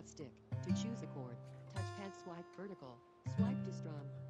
left stick. To choose a chord, touchpad swipe vertical, swipe to strum.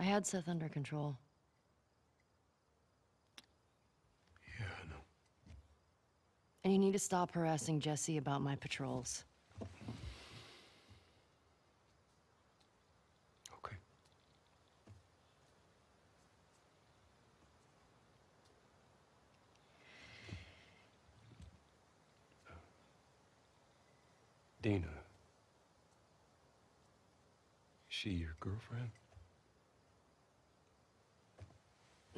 I had Seth under control. Yeah, I know. And you need to stop harassing Jesse about my patrols. Okay. Dina. Is she your girlfriend?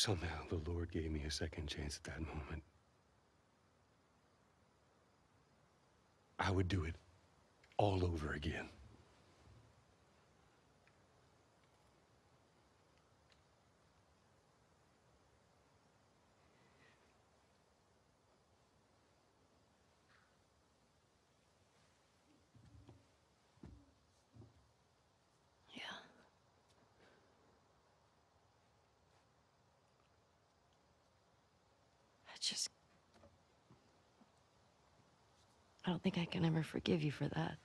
Somehow the Lord gave me a second chance at that moment, I would do it all over again. Yeah. I just. I don't think I can ever forgive you for that.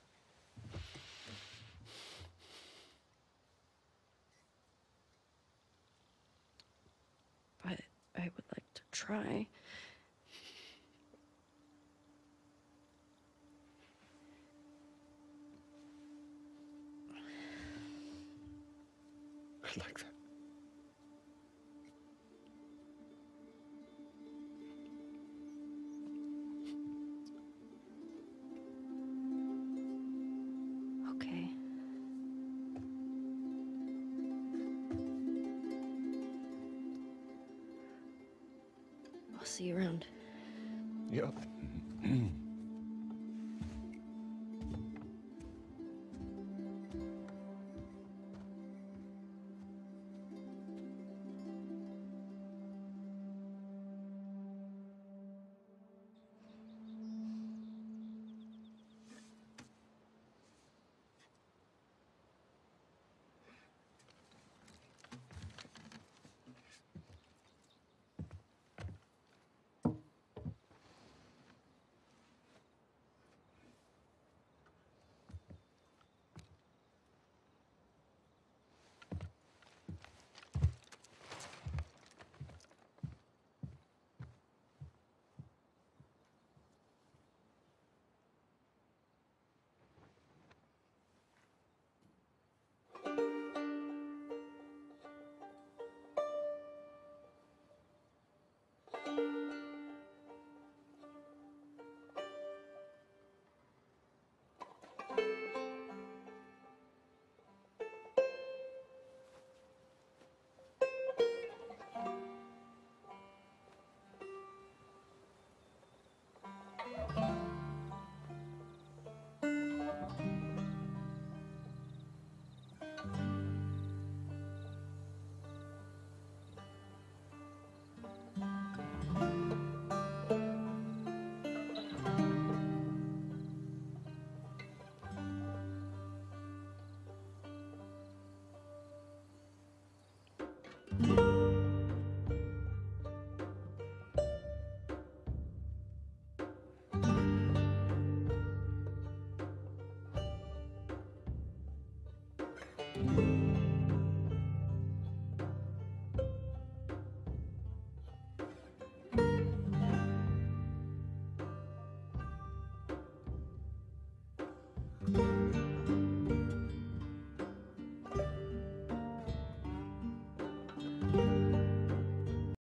But I would like to try. I like that. See you around. Yep.